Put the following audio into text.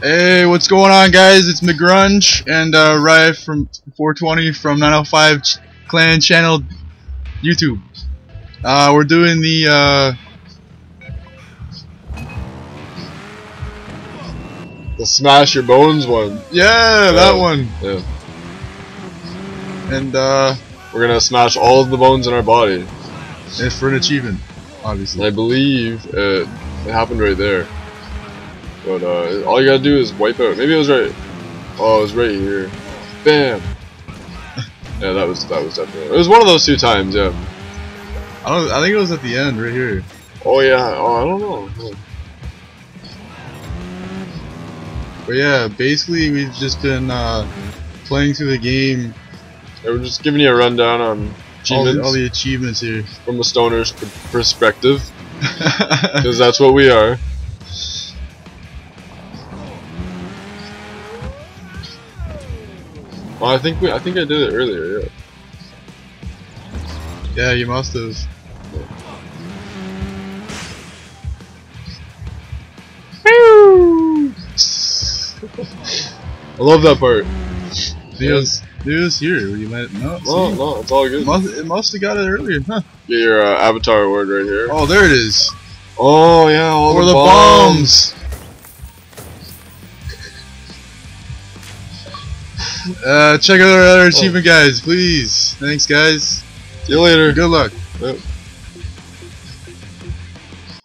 Hey, what's going on, guys? It's McGrunge and uh, Riot from 420 from 905 Ch- Clan Channel YouTube. Uh, we're doing the uh, The Smash Your Bones one. yeah that one, Yeah. and uh, We're gonna smash all of the bones in our body. it's for an achievement, obviously. I believe it, it happened right there. But uh, all you gotta do is wipe out. Maybe it was right. Oh, it was right here. Bam. yeah, that was that was definitely. It was one of those two times. Yeah. I don't. I think it was at the end, right here. Oh yeah. Oh, I don't know. But yeah, basically we've just been uh, playing through the game, Yeah, we're just giving you a rundown on all the, achievements all the achievements here. from the stoner's perspective, because that's what we are. Oh, I think we. I think I did it earlier. Yeah. yeah, you must have. I love that part. It was, it here. You might no. No, no, it's all It good. must, it must have got it earlier, huh? Get your uh, avatar award right here. Oh, there it is. Oh yeah, all Or the, the bombs. bombs. Uh, check out our other achievement, guys, please. Thanks, guys. See you later. Good luck.